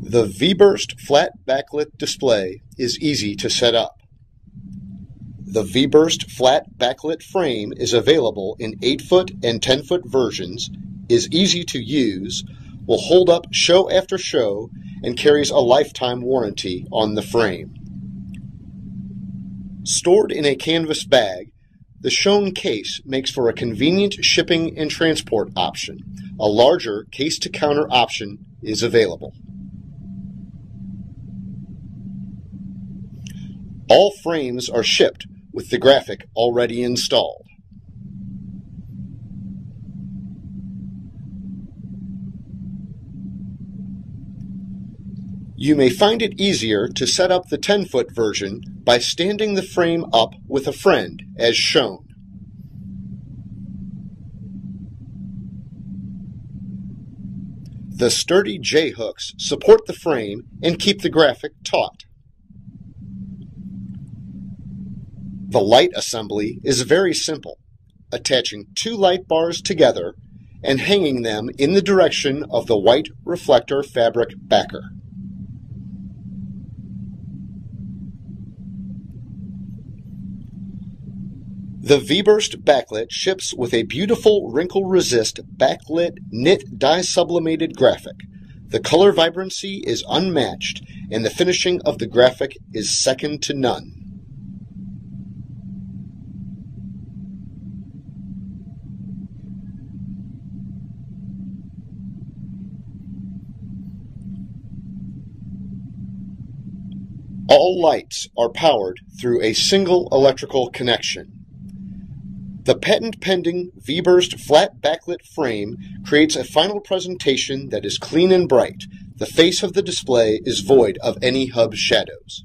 The V-Burst flat backlit display is easy to set up. The V-Burst flat backlit frame is available in 8-foot and 10-foot versions, is easy to use, will hold up show after show, and carries a lifetime warranty on the frame. Stored in a canvas bag, the shown case makes for a convenient shipping and transport option. A larger case-to-counter option is available. All frames are shipped with the graphic already installed. You may find it easier to set up the 10-foot version by standing the frame up with a friend, as shown. The sturdy J-hooks support the frame and keep the graphic taut. The light assembly is very simple, attaching two light bars together and hanging them in the direction of the white reflector fabric backer. The V-Burst backlit ships with a beautiful wrinkle-resist backlit knit dye sublimated graphic. The color vibrancy is unmatched and the finishing of the graphic is second to none. All lights are powered through a single electrical connection. The patent-pending V-Burst flat backlit frame creates a final presentation that is clean and bright. The face of the display is void of any hub shadows.